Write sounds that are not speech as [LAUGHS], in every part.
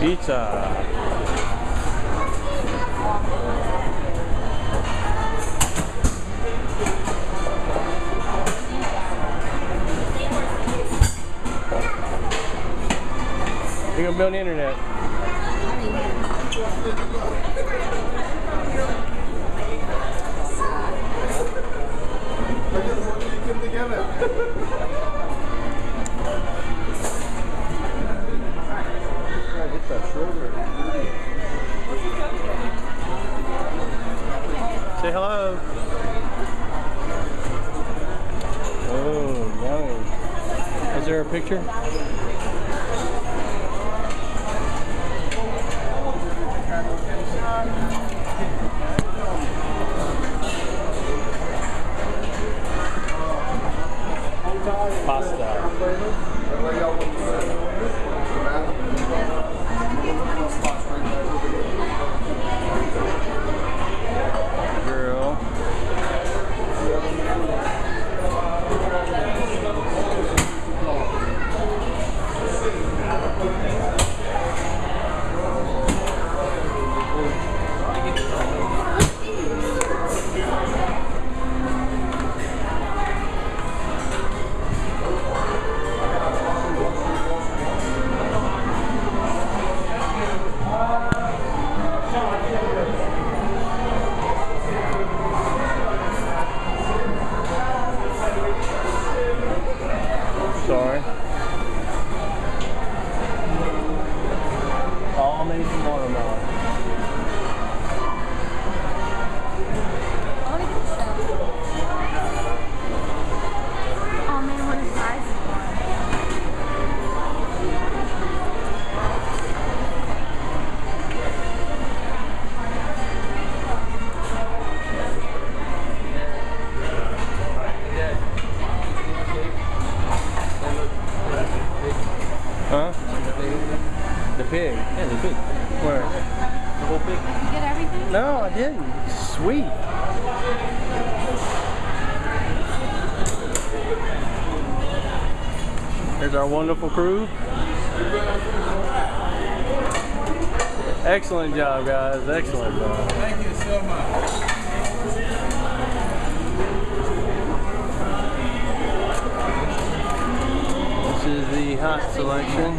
Pizza. You're gonna build the internet. [LAUGHS] Say hello. Oh, yummy. Is there a picture? Pasta. Pig. Big. Where? The whole pig. You get everything? No, I didn't. Sweet. Here's our wonderful crew. Excellent job, guys. Excellent job. Thank you so much. This is the hot selection.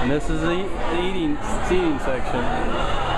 And this is the, the eating seating section.